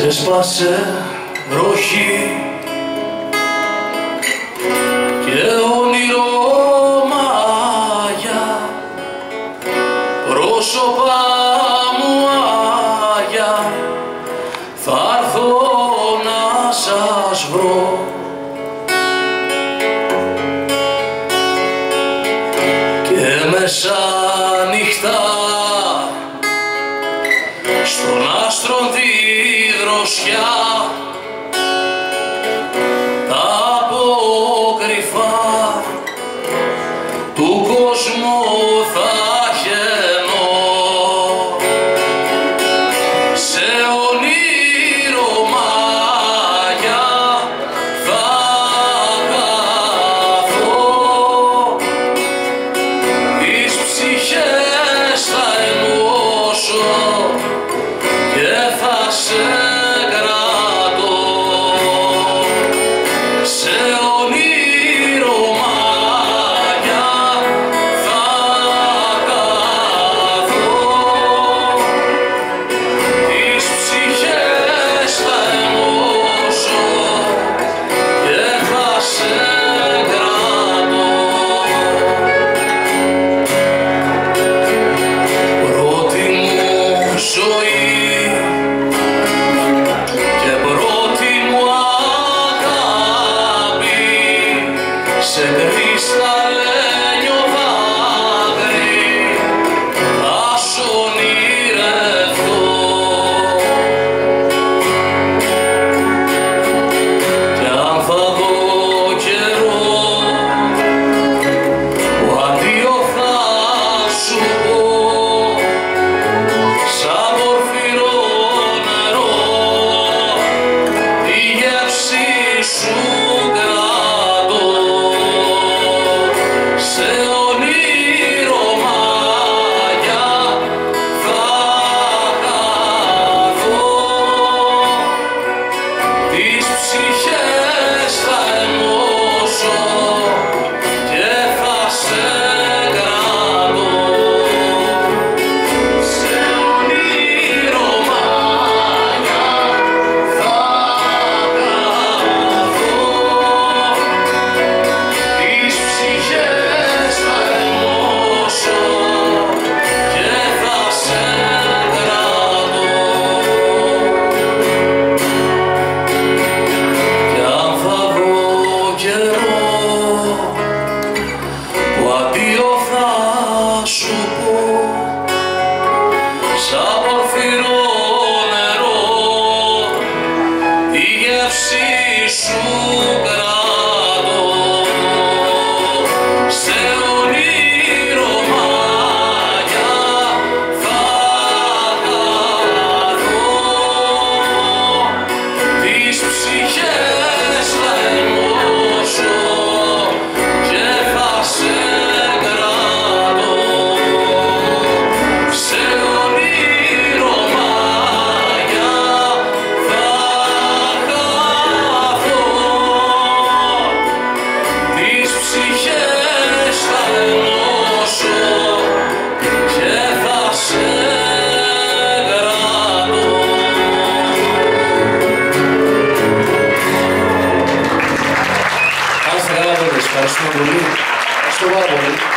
ξέσπασε βροχή και όνειρο μάγια. Πρόσωπα μου άγια θα έρθω να σας βρω. Και μέσα νυχτά στον άστρο της drog Second Estuvo bonito. Estuvo bonito.